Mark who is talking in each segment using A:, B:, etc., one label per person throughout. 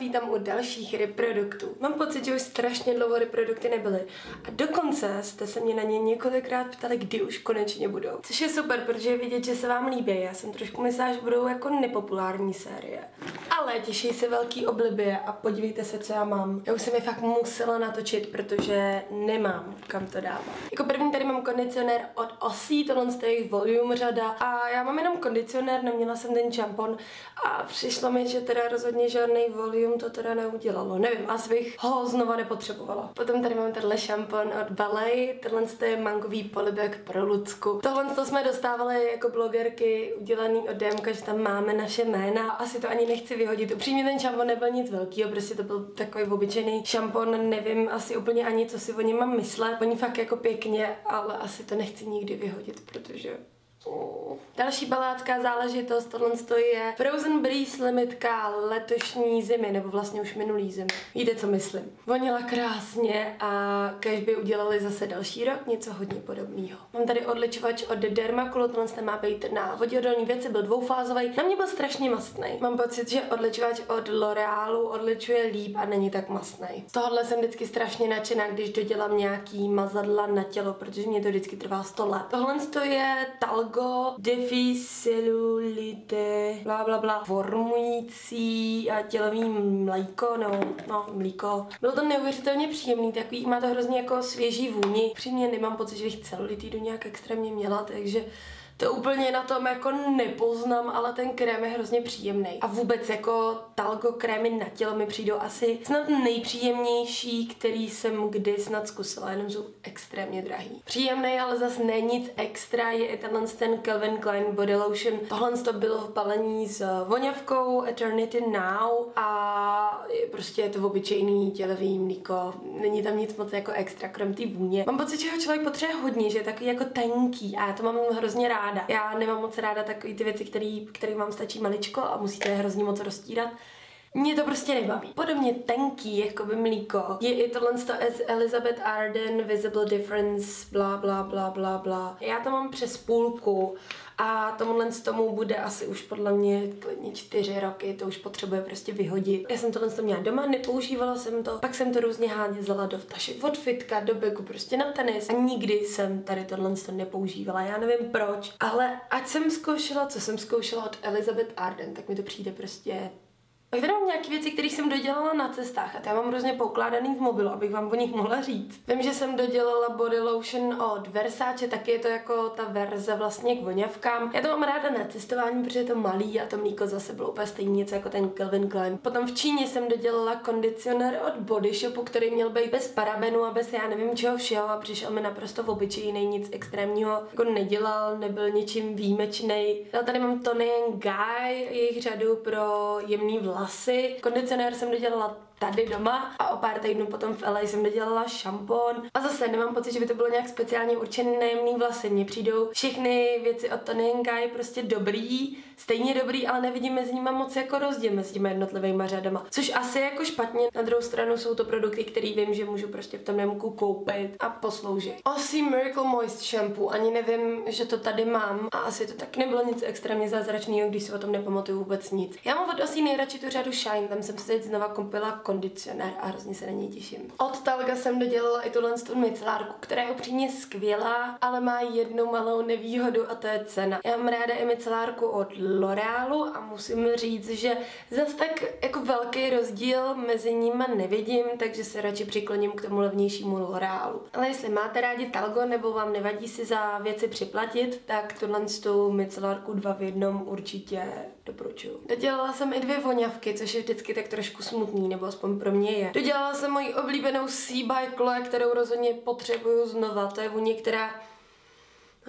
A: vítám u dalších reproduktů. Mám pocit, že už strašně dlouho reprodukty nebyly a dokonce jste se mě na ně několikrát ptali, kdy už konečně budou. Což je super, protože je vidět, že se vám líbí. Já jsem trošku myslela, že budou jako nepopulární série. Ale těší se velký oblibě a podívejte se, co já mám. Já už jsem je fakt musela natočit, protože nemám kam to dávat. Jako první tady mám kondicionér od Osí, tohle je jejich volume řada a já mám jenom kondicionér, neměla jsem ten šampon a přišlo mi, že teda rozhodně žádný volume to teda neudělalo. Nevím, asi bych ho znova nepotřebovala. Potom tady mám tenhle šampon od Ballet, tenhle je mangový polibek pro Lucku. Tohle to jsme dostávali jako blogerky udělaný od DMK, že tam máme naše jména. Asi to ani nechci vyhodit. Upřímně ten šampon nebyl nic velkého, prostě to byl takový obyčejný šampon, nevím asi úplně ani, co si o něm mám myslet. Oni fakt jako pěkně, ale asi to nechci nikdy vyhodit, protože Další balácká záležitost, tohle je Frozen Breeze limitka letošní zimy, nebo vlastně už minulý zimy. Víte, co myslím. Vonila krásně a kež by udělali zase další rok něco hodně podobného. Mám tady odličovač od Dermaculo, tohle má být na voděodolní věci, byl dvoufázový. Na mě byl strašně mastný. Mám pocit, že odličovač od L'Orealu odličuje líp a není tak mastný. Z tohohle jsem vždycky strašně nadšená, když dodělám nějaký mazadla na tělo, protože mě to vždycky trvá 100 let. Tohle je Talgo logo deficelulite, bla bla bla, formující a tělový mléko, nebo no, mlíko. Bylo to neuvěřitelně příjemný, takový, má to hrozně jako svěží vůni. Přímě nemám pocit, že bych celulitidu nějak extrémně měla, takže to úplně na tom jako nepoznám, ale ten krém je hrozně příjemný. A vůbec jako talgo krémy na tělo mi přijdou asi snad nejpříjemnější, který jsem kdy snad zkusila, jenom jsou extrémně drahý. Příjemný, ale zase není nic extra, je i tenhle ten Calvin Klein Body Lotion. Tohle to bylo v balení s voňavkou Eternity Now a je prostě je to obyčejný tělový mlíko. Není tam nic moc jako extra, krom té vůně. Mám pocit, že ho člověk potřebuje hodně, že je takový jako tenký a já to mám hrozně rád ráda. Já nemám moc ráda takové ty věci, které vám stačí maličko a musíte je hrozně moc roztírat. Mě to prostě nebaví. Podobně tenký, jako by mlíko. Je i tohle z Elizabeth Arden, Visible Difference, bla bla bla bla bla. Já to mám přes půlku a tomuhle z tomu bude asi už podle mě klidně čtyři roky, to už potřebuje prostě vyhodit. Já jsem tohle toho měla doma, nepoužívala jsem to, pak jsem to různě hánězala do tašek od fitka, do beku, prostě na tenis a nikdy jsem tady tohle toho nepoužívala, já nevím proč, ale ať jsem zkoušela, co jsem zkoušela od Elizabeth Arden, tak mi to přijde prostě pak tady mám nějaké věci, které jsem dodělala na cestách a já mám různě pokládaný v mobilu, abych vám o nich mohla říct. Vím, že jsem dodělala body lotion od Versace, taky je to jako ta verze vlastně k voňavkám. Já to mám ráda na cestování, protože je to malý a to mlíko zase bylo úplně stejný něco jako ten Calvin Klein. Potom v Číně jsem dodělala kondicionér od Body Shopu, který měl být bez parabenu a bez já nevím čeho všeho a přišel mi naprosto v obyčejný, nic extrémního jako nedělal, nebyl ničím výjimečný. Já tady mám Tony Guy, jejich řadu pro jemný vlasy vlasy. Kondicionér jsem dodělala tady doma a o pár týdnů potom v LA jsem dodělala šampon. A zase nemám pocit, že by to bylo nějak speciálně určené nejemný vlasy. Mně přijdou všechny věci od Tony Guy prostě dobrý, stejně dobrý, ale nevidím mezi nimi moc jako rozdíl mezi těmi jednotlivými řadama. Což asi jako špatně. Na druhou stranu jsou to produkty, které vím, že můžu prostě v tom nemku koupit a posloužit. Osí Miracle Moist shampoo, ani nevím, že to tady mám a asi to tak nebylo nic extrémně zázračného, když si o tom nepamatuju vůbec nic. Já mám od Osí nejradši tu řadu Shine, tam jsem se teď znova koupila kondicionér a hrozně se na něj těším. Od Talga jsem dodělala i tuhle tu micelárku, která je upřímně skvělá, ale má jednu malou nevýhodu a to je cena. Já mám ráda i micelárku od L'Orealu a musím říct, že zase tak jako velký rozdíl mezi nimi nevidím, takže se radši přikloním k tomu levnějšímu L'Orealu. Ale jestli máte rádi Talgo nebo vám nevadí si za věci připlatit, tak tuhle tu micelárku dva v jednom určitě doporučuju. Dodělala jsem i dvě voňavky, což je vždycky tak trošku smutný, nebo aspoň pro mě je. Dodělala jsem moji oblíbenou Sea by Chloe, kterou rozhodně potřebuju znova. To je vůně, která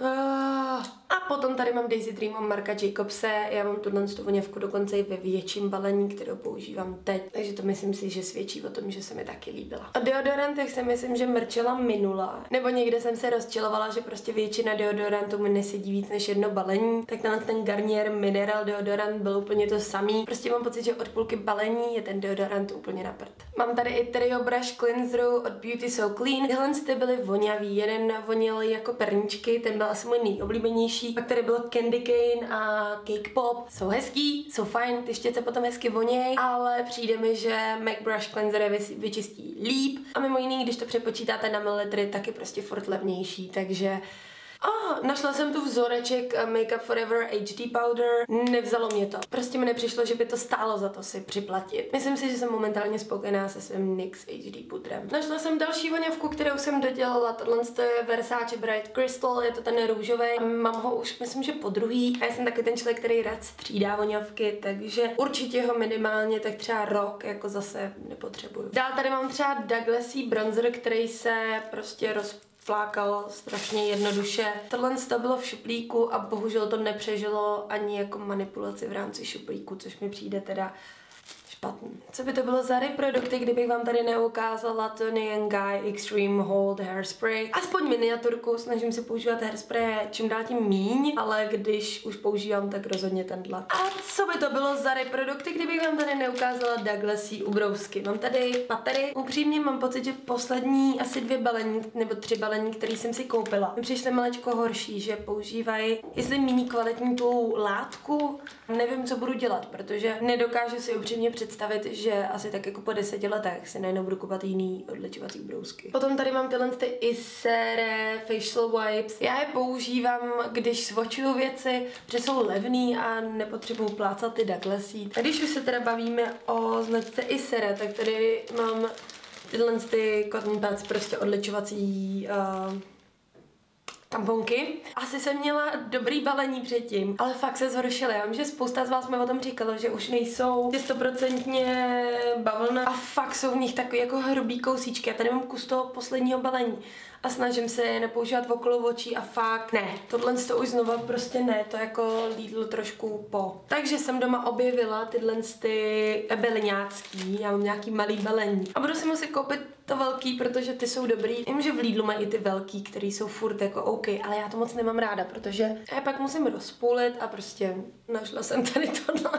A: Uh, a potom tady mám Daisy Dream od Marka Jacobse. Já mám tuhle voněvku dokonce i ve větším balení, kterou používám teď. Takže to myslím si, že svědčí o tom, že se mi taky líbila. O deodorantech si myslím, že mrčela minula. Nebo někde jsem se rozčilovala, že prostě většina deodorantů mi nesedí víc než jedno balení. Tak tenhle ten Garnier Mineral deodorant byl úplně to samý. Prostě mám pocit, že od půlky balení je ten deodorant úplně na prd. Mám tady i Trio Brush Cleanseru od Beauty So Clean. Tyhle ty byly voňavý. Jeden vonil jako perničky, ten byl asi můj nejoblíbenější další. Pak tady bylo Candy Cane a Cake Pop. Jsou hezký, jsou fajn, ty štěce potom hezky voněj, ale přijde mi, že MAC Brush Cleanser je vyčistí líp. A mimo jiný, když to přepočítáte na mililitry, tak je prostě furt levnější, takže a našla jsem tu vzoreček eh, Makeup Forever HD Powder. Nevzalo mě to. Prostě mi nepřišlo, že by to stálo za to si připlatit. Myslím si, že jsem momentálně spokojená se svým NYX HD pudrem. Našla jsem další voňavku, kterou jsem dodělala. Tohle je Versace Bright Crystal, je to ten růžový. Mám ho už, myslím, že po druhý. A já jsem taky ten člověk, který rád střídá voňavky, takže určitě ho minimálně tak třeba rok jako zase nepotřebuju. Dál tady mám třeba Douglasy bronzer, který se prostě roz flákalo strašně jednoduše. Tohle to bylo v šuplíku a bohužel to nepřežilo ani jako manipulaci v rámci šuplíku, což mi přijde teda špatný. Co by to bylo za reprodukty, kdybych vám tady neukázala Tony and Guy Extreme Hold Hairspray. Aspoň miniaturku, snažím se používat hairspray čím dál tím míň, ale když už používám, tak rozhodně tenhle. A co by to bylo za reprodukty, kdybych vám tady neukázala Douglasy ubrousky. Mám tady patery. Upřímně mám pocit, že poslední asi dvě balení, nebo tři balení, které jsem si koupila, mi přišly malečko horší, že používají, jestli méně kvalitní tu látku, nevím, co budu dělat, protože nedokážu si upřímně představit, představit, že asi tak jako po deseti letech si najednou budu kupovat jiný odličovací brousky. Potom tady mám tyhle ty Isere Facial Wipes. Já je používám, když svočuju věci, protože jsou levný a nepotřebuju plácat ty Douglasy. A když už se teda bavíme o značce Isere, tak tady mám tyhle ty cotton pads, prostě odličovací uh, tamponky. Asi jsem měla dobrý balení předtím, ale fakt se zhoršily. Já vím, že spousta z vás mi o tom říkalo, že už nejsou stoprocentně bavlna a fakt jsou v nich takový jako hrubý kousíčky. Já tady mám kus toho posledního balení a snažím se je nepoužívat okolo očí a fakt ne. Tohle to už znova prostě ne, to jako Lidl trošku po. Takže jsem doma objevila tyhle ty beleňácký, já mám nějaký malý balení a budu si muset koupit to velký, protože ty jsou dobrý. Vím, že v Lidlu mají i ty velký, které jsou furt jako OK, ale já to moc nemám ráda, protože já pak musím rozpůlit a prostě našla jsem tady tohle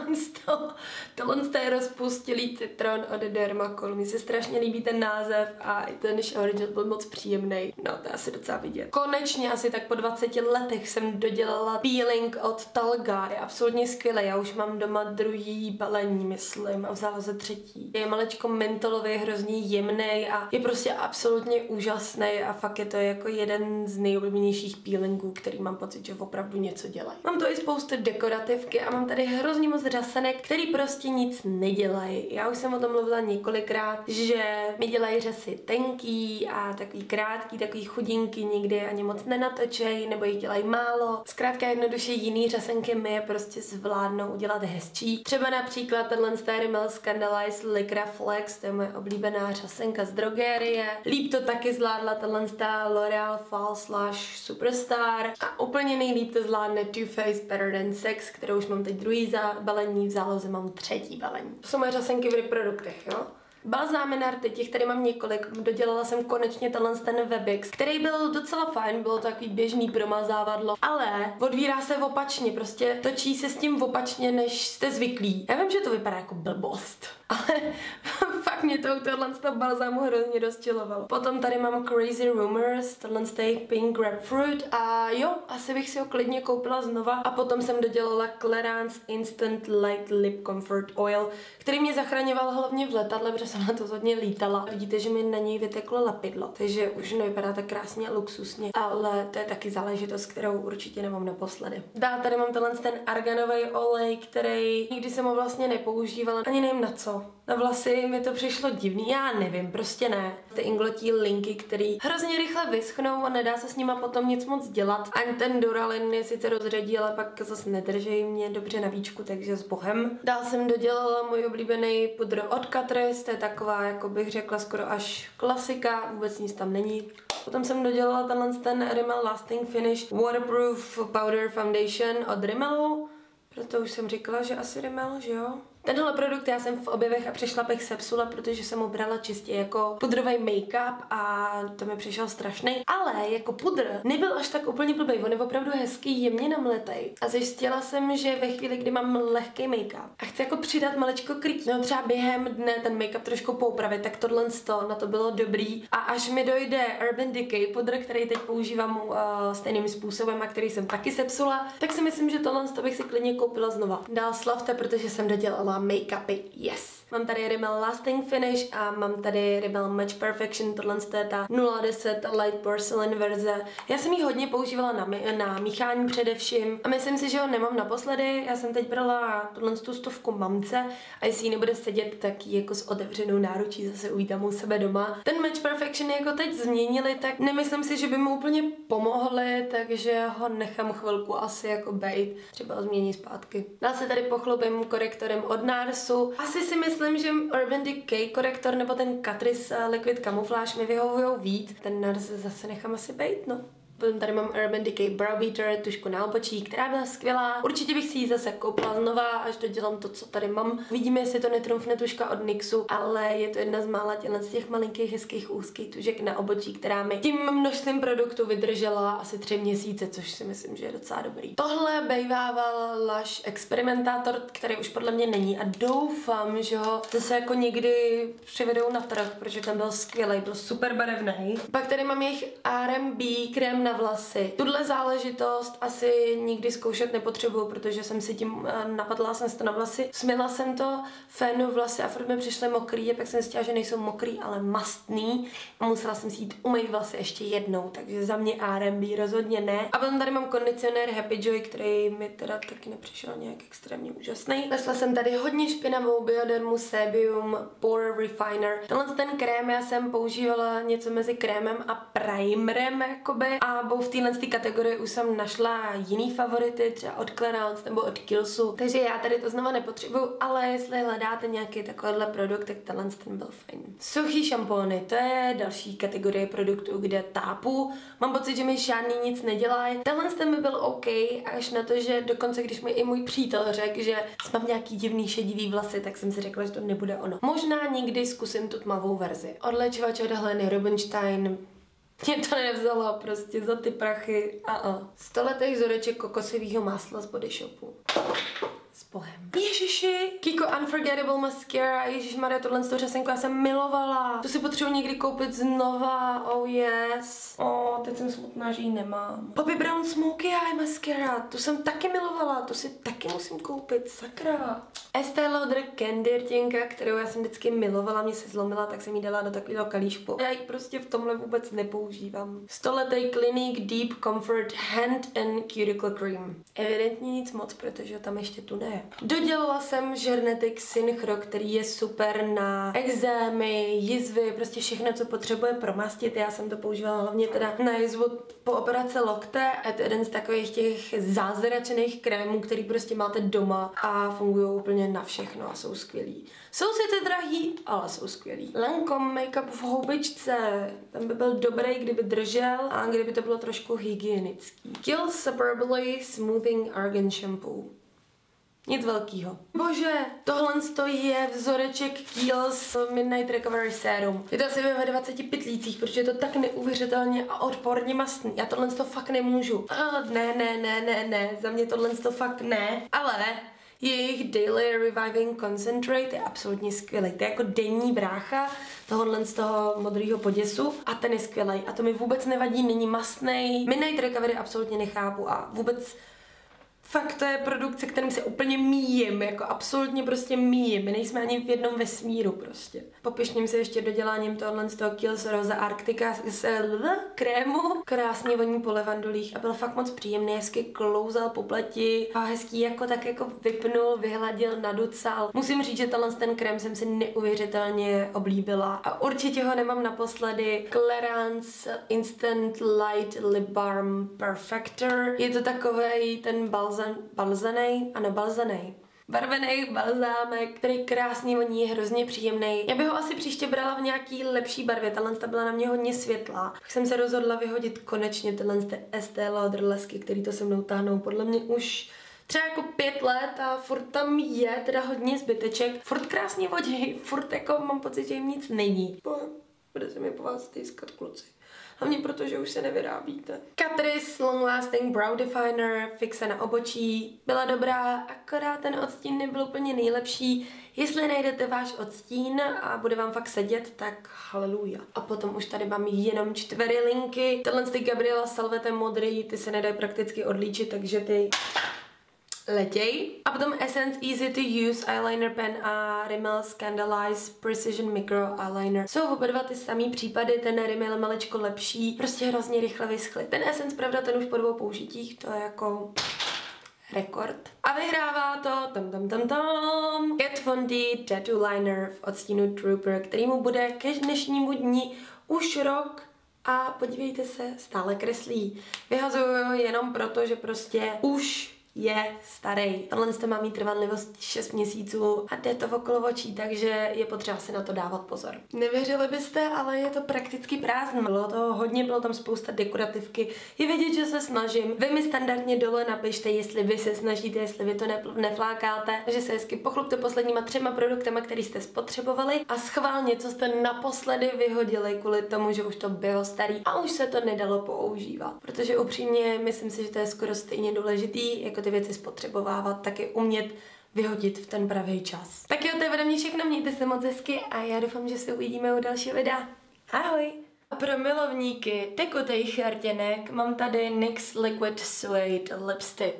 A: tohle je rozpustilý citron od Dermacol. Mně se strašně líbí ten název a i ten shower byl moc příjemný. No, to je asi docela vidět. Konečně asi tak po 20 letech jsem dodělala peeling od Talga. Je absolutně skvělý. Já už mám doma druhý balení, myslím, a vzala ze třetí. Je malečko mentolový, hrozně jemný a je prostě absolutně úžasný a fakt je to jako jeden z nejoblíbenějších peelingů, který mám pocit, že opravdu něco dělají. Mám tu i spoustu dekorativky a mám tady hrozně moc řasenek, který prostě nic nedělají. Já už jsem o tom mluvila několikrát, že mi dělají řasy tenký a takový krátký, takový chudinky, nikdy ani moc nenatočej, nebo jich dělají málo. Zkrátka jednoduše jiný řasenky mi je prostě zvládnou udělat hezčí. Třeba například tenhle Rimmel Scandalized Lycra Flex, to je moje oblíbená řasenka z drogerie. Líp to taky zvládla tenhle L'Oreal Fall Slash Superstar a úplně nejlíp to zvládne Too Faced Better Than Sex, kterou už mám teď druhý balení, v záloze mám třetí balení. To jsou moje řasenky v reproduktech, jo? Na rty, těch tady mám několik, dodělala jsem konečně tenhle ten Webix, který byl docela fajn, bylo to takový běžný promazávadlo, ale odvírá se opačně, prostě točí se s tím opačně, než jste zvyklí. Já vím, že to vypadá jako blbost, ale fakt mě to tohle balzámu hrozně rozčilovalo. Potom tady mám Crazy Rumors, tohle z Pink Grapefruit a jo, asi bych si ho klidně koupila znova a potom jsem dodělala Clarins Instant Light Lip Comfort Oil, který mě zachraňoval hlavně v letadle, protože jsem na to hodně lítala. Vidíte, že mi na něj vyteklo lapidlo, takže už nevypadá tak krásně luxusně, ale to je taky záležitost, kterou určitě nemám naposledy. Dál tady mám tenhle ten arganový olej, který nikdy jsem ho vlastně nepoužívala, ani nevím na co. Na vlasy mi to přišlo divný, já nevím, prostě ne. Ty inglotí linky, které hrozně rychle vyschnou a nedá se s nima potom nic moc dělat. Ani ten Duralin je sice rozředí, ale pak zase nedrží mě dobře na víčku, takže s bohem. Dál jsem dodělala můj oblíbený pudr od Catrice, to je taková, jako bych řekla, skoro až klasika, vůbec nic tam není. Potom jsem dodělala tenhle ten Rimmel Lasting Finish Waterproof Powder Foundation od Rimmelu. Proto už jsem říkala, že asi Rimmel, že jo? Tenhle produkt já jsem v objevech a přešlapech sepsula, protože jsem ho brala čistě jako pudrový make-up a to mi přišel strašný. Ale jako pudr nebyl až tak úplně blbý, on je opravdu hezký, jemně namletej. A zjistila jsem, že ve chvíli, kdy mám lehký make-up a chci jako přidat maličko krytí, no třeba během dne ten make-up trošku poupravit, tak tohle to na to bylo dobrý. A až mi dojde Urban Decay pudr, který teď používám uh, stejným způsobem a který jsem taky sepsula, tak si myslím, že tohle to bych si klidně koupila znova. Dál slavte, protože jsem dodělala make-upy. Yes! Mám tady Rimmel Lasting Finish a mám tady Rimmel Match Perfection, tohle je ta 010 Light Porcelain verze. Já jsem ji hodně používala na, na míchání především a myslím si, že ho nemám naposledy. Já jsem teď brala tohle tu stovku mamce a jestli ji nebude sedět, tak ji jako s otevřenou náručí zase uvítám u sebe doma. Ten Match Perfection jako teď změnili, tak nemyslím si, že by mu úplně pomohli, takže ho nechám chvilku asi jako bait. Třeba změní zpátky. Dál se tady pochlubím korektorem od Narsu. Asi si myslím, myslím, že Urban Decay korektor nebo ten Catrice Liquid Camouflage mi vyhovují víc. Ten Nars zase nechám asi bejt, no. Potom tady mám Urban Decay Brow Beater, tušku na obočí, která byla skvělá. Určitě bych si ji zase koupila znova, až dodělám to, co tady mám. Vidíme, jestli to netrumfne tuška od NYXu, ale je to jedna z mála z těch malinkých hezkých úzkých tužek na obočí, která mi tím množstvím produktu vydržela asi tři měsíce, což si myslím, že je docela dobrý. Tohle bejvával Lush experimentátor, který už podle mě není a doufám, že ho zase jako někdy přivedou na trh, protože ten byl skvělý, byl super barevný. Pak tady mám jejich R&B krém na vlasy. Tuhle záležitost asi nikdy zkoušet nepotřebuju, protože jsem si tím eh, napadla jsem si to na vlasy. Smila jsem to, fénu vlasy a furt mi přišly mokrý a pak jsem zjistila, že nejsou mokrý, ale mastný a musela jsem si jít umýt vlasy ještě jednou, takže za mě R&B rozhodně ne. A potom tady mám kondicionér Happy Joy, který mi teda taky nepřišel nějak extrémně úžasný. Našla jsem tady hodně špinavou Biodermu Sebium Pore Refiner. Tenhle ten krém já jsem používala něco mezi krémem a primerem jakoby a bo v téhle kategorii už jsem našla jiný favority, třeba od Clarins nebo od Killsu, takže já tady to znova nepotřebuju, ale jestli hledáte nějaký takovýhle produkt, tak tenhle ten byl fajn. Suchý šampóny, to je další kategorie produktů, kde tápu. Mám pocit, že mi žádný nic nedělá. Tenhle ten by byl OK, až na to, že dokonce, když mi i můj přítel řekl, že mám nějaký divný šedivý vlasy, tak jsem si řekla, že to nebude ono. Možná někdy zkusím tu tmavou verzi. Odlečovač od Heleny Rubinstein, mě to nevzalo prostě za ty prachy. A a. Stoletý vzoreček kokosového másla z body shopu s Bohem. Ježiši, Kiko Unforgettable Mascara, Ježíš Maria, tohle z toho řasenku já jsem milovala. To si potřebuji někdy koupit znova, oh yes. Oh, teď jsem smutná, že ji nemám. Bobby Brown Smoky Eye Mascara, tu jsem taky milovala, tu si taky musím koupit, sakra. Estée Lauder Candy rtěnka, kterou já jsem vždycky milovala, mě se zlomila, tak jsem ji dala do takového kalíšku. Já ji prostě v tomhle vůbec nepoužívám. Stoletý Clinique Deep Comfort Hand and Cuticle Cream. Evidentně nic moc, protože tam ještě tu ne. Dodělala jsem Žernetic Synchro, který je super na exémy, jizvy, prostě všechno, co potřebuje promastit. Já jsem to používala hlavně teda na jizvu po operaci lokte. Je to jeden z takových těch zázračených krémů, který prostě máte doma a fungují úplně na všechno a jsou skvělí. Jsou sice drahý, ale jsou skvělí. Lancome Makeup v houbičce. Ten by byl dobrý, kdyby držel a kdyby to bylo trošku hygienický. Kill Superbly Smoothing Argan Shampoo. Nic velkýho. Bože, tohle je vzoreček Kiehl's Midnight Recovery Serum. Je to asi ve 20 pitlících, protože je to tak neuvěřitelně a odporně mastný. Já tohle to fakt nemůžu. A ne, ne, ne, ne, ne, za mě tohle to fakt ne. Ale jejich Daily Reviving Concentrate je absolutně skvělý. To je jako denní brácha tohohle z toho modrého poděsu a ten je skvělý. A to mi vůbec nevadí, není mastný. Midnight Recovery absolutně nechápu a vůbec fakt to je produkt, se kterým se úplně míjím, jako absolutně prostě míjím. My nejsme ani v jednom vesmíru prostě. Popišním se ještě doděláním tohle z toho Kills Rosa Arctica s krému. Krásně voní po levandulích a byl fakt moc příjemný, hezky klouzal po pleti a hezký jako tak jako vypnul, vyhladil, naducal. Musím říct, že tenhle ten krém jsem si neuvěřitelně oblíbila a určitě ho nemám naposledy. Clarins Instant Light Lip Balm Perfector. Je to takový ten balzam balzan, balzanej a nebalzanej barvený balzámek, který krásně voní, je hrozně příjemný. Já bych ho asi příště brala v nějaký lepší barvě, tahle ta byla na mě hodně světlá. Pak jsem se rozhodla vyhodit konečně tyhle Estée Lauder lesky, který to se mnou táhnou podle mě už třeba jako pět let a furt tam je teda hodně zbyteček. Furt krásně vodí, furt jako mám pocit, že jim nic není. Bude se mi po vás stýskat kluci. Hlavně proto, že už se nevyrábíte. Catrice Long Lasting Brow Definer, fixe na obočí, byla dobrá, akorát ten odstín nebyl úplně nejlepší. Jestli najdete váš odstín a bude vám fakt sedět, tak haleluja. A potom už tady mám jenom čtyři linky. Tenhle ty Gabriela Salvete modrý, ty se nedají prakticky odlíčit, takže ty letěj. A potom Essence Easy to Use Eyeliner Pen a Rimmel Scandalize Precision Micro Eyeliner. Jsou oba dva ty samý případy, ten Rimmel je maličko lepší, prostě hrozně rychle vyschly. Ten Essence, pravda, ten už po dvou použitích, to je jako rekord. A vyhrává to tam tam tam tam Kat Von D Tattoo Liner v odstínu Trooper, který mu bude ke dnešnímu dní už rok a podívejte se, stále kreslí. Vyhazuju jenom proto, že prostě už je starý. Tohle má mít trvanlivost 6 měsíců a jde to okolo očí, takže je potřeba si na to dávat pozor. Nevěřili byste, ale je to prakticky prázdno. Bylo to hodně, bylo tam spousta dekorativky. Je vidět, že se snažím. Vy mi standardně dole napište, jestli vy se snažíte, jestli vy to ne neflákáte. Takže se hezky pochlupte posledníma třema produktama, který jste spotřebovali a schválně, co jste naposledy vyhodili kvůli tomu, že už to bylo starý a už se to nedalo používat. Protože upřímně myslím si, že to je skoro stejně důležitý, jako ty věci spotřebovávat, taky umět vyhodit v ten pravý čas. Tak jo, to je ode mě všechno, mějte se moc hezky a já doufám, že se uvidíme u dalšího videa. Ahoj! A pro milovníky tekutých chartěnek mám tady NYX Liquid Suede Lipstick.